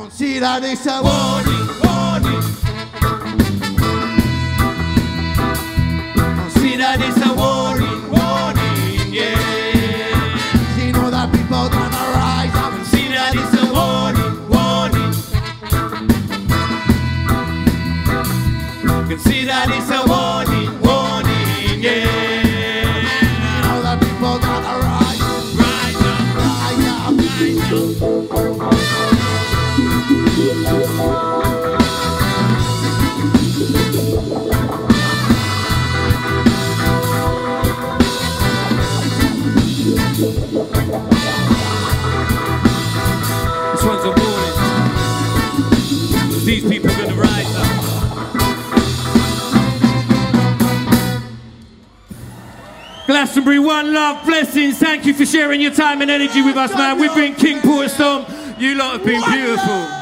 Consider this a warning, warning. Consider this a warning, warning, yeah. You know that people gonna rise up. Consider this a warning, warning. Consider this a warning, warning, yeah. You know people gonna rise, rise rise rise. This one's a warning. These people are gonna rise up. Glastonbury, one love, blessings. Thank you for sharing your time and energy with us, man. We've been King Porter Stomp. You lot have been beautiful.